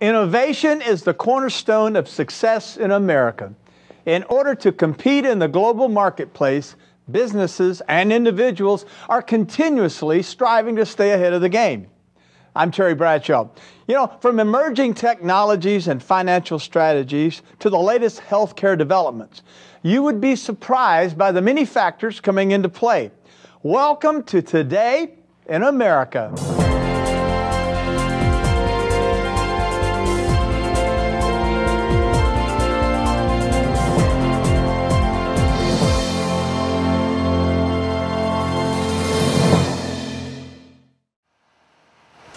Innovation is the cornerstone of success in America. In order to compete in the global marketplace, businesses and individuals are continuously striving to stay ahead of the game. I'm Terry Bradshaw. You know, from emerging technologies and financial strategies to the latest healthcare developments, you would be surprised by the many factors coming into play. Welcome to Today in America.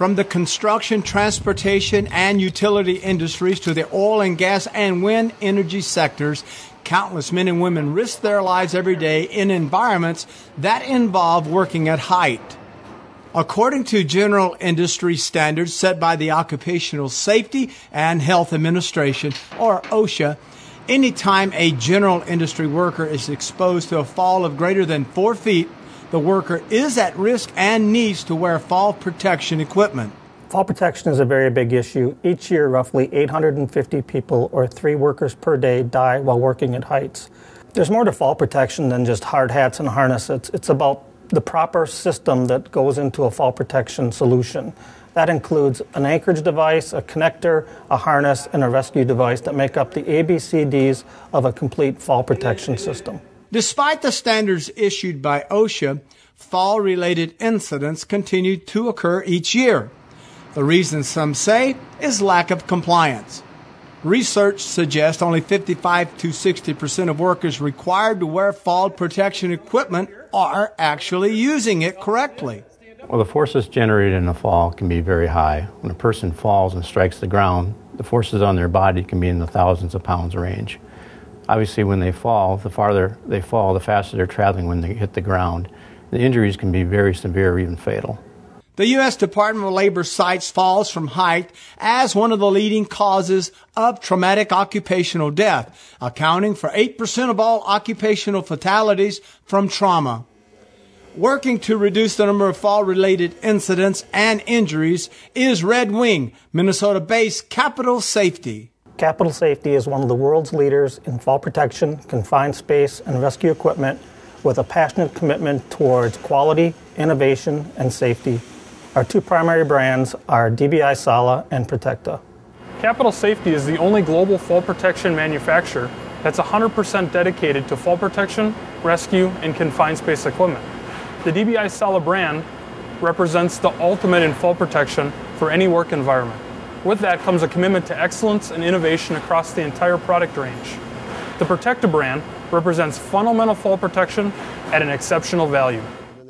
From the construction, transportation, and utility industries to the oil and gas and wind energy sectors, countless men and women risk their lives every day in environments that involve working at height. According to general industry standards set by the Occupational Safety and Health Administration, or OSHA, anytime a general industry worker is exposed to a fall of greater than four feet the worker is at risk and needs to wear fall protection equipment. Fall protection is a very big issue. Each year, roughly 850 people or three workers per day die while working at heights. There's more to fall protection than just hard hats and harnesses. It's about the proper system that goes into a fall protection solution. That includes an anchorage device, a connector, a harness, and a rescue device that make up the ABCDs of a complete fall protection system. Despite the standards issued by OSHA, fall related incidents continue to occur each year. The reason some say is lack of compliance. Research suggests only 55 to 60% of workers required to wear fall protection equipment are actually using it correctly. Well, the forces generated in a fall can be very high. When a person falls and strikes the ground, the forces on their body can be in the thousands of pounds range. Obviously, when they fall, the farther they fall, the faster they're traveling when they hit the ground. The injuries can be very severe, or even fatal. The U.S. Department of Labor cites falls from height as one of the leading causes of traumatic occupational death, accounting for 8% of all occupational fatalities from trauma. Working to reduce the number of fall related incidents and injuries is Red Wing, Minnesota based Capital Safety. Capital Safety is one of the world's leaders in fall protection, confined space, and rescue equipment with a passionate commitment towards quality, innovation, and safety. Our two primary brands are DBI Sala and Protecta. Capital Safety is the only global fall protection manufacturer that's 100% dedicated to fall protection, rescue, and confined space equipment. The DBI Sala brand represents the ultimate in fall protection for any work environment. With that comes a commitment to excellence and innovation across the entire product range. The Protecta brand represents fundamental fall protection at an exceptional value.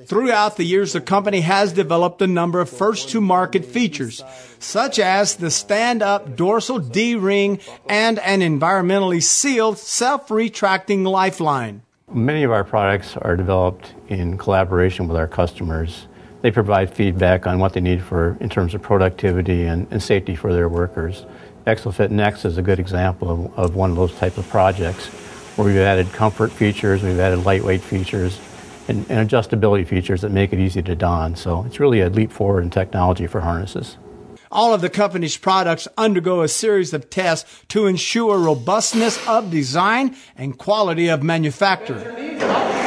Throughout the years, the company has developed a number of first to market features, such as the stand up dorsal D ring and an environmentally sealed self retracting lifeline. Many of our products are developed in collaboration with our customers they provide feedback on what they need for in terms of productivity and, and safety for their workers. ExoFit NEX is a good example of, of one of those type of projects where we've added comfort features, we've added lightweight features, and, and adjustability features that make it easy to don. So it's really a leap forward in technology for harnesses. All of the company's products undergo a series of tests to ensure robustness of design and quality of manufacturing.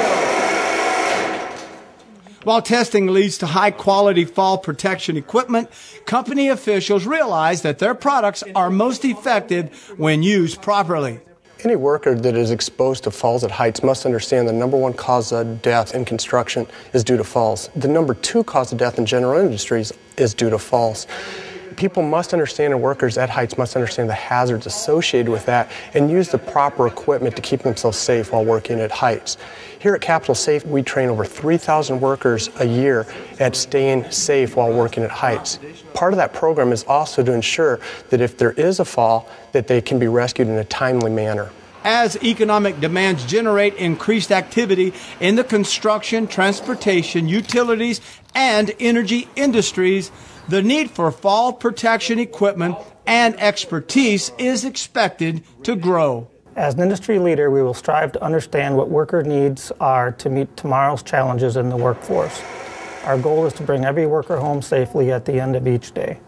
While testing leads to high quality fall protection equipment, company officials realize that their products are most effective when used properly. Any worker that is exposed to falls at heights must understand the number one cause of death in construction is due to falls. The number two cause of death in general industries is due to falls people must understand and workers at heights must understand the hazards associated with that and use the proper equipment to keep themselves safe while working at heights. Here at Capital Safe, we train over 3,000 workers a year at staying safe while working at heights. Part of that program is also to ensure that if there is a fall, that they can be rescued in a timely manner as economic demands generate increased activity in the construction, transportation, utilities, and energy industries, the need for fall protection equipment and expertise is expected to grow. As an industry leader, we will strive to understand what worker needs are to meet tomorrow's challenges in the workforce. Our goal is to bring every worker home safely at the end of each day.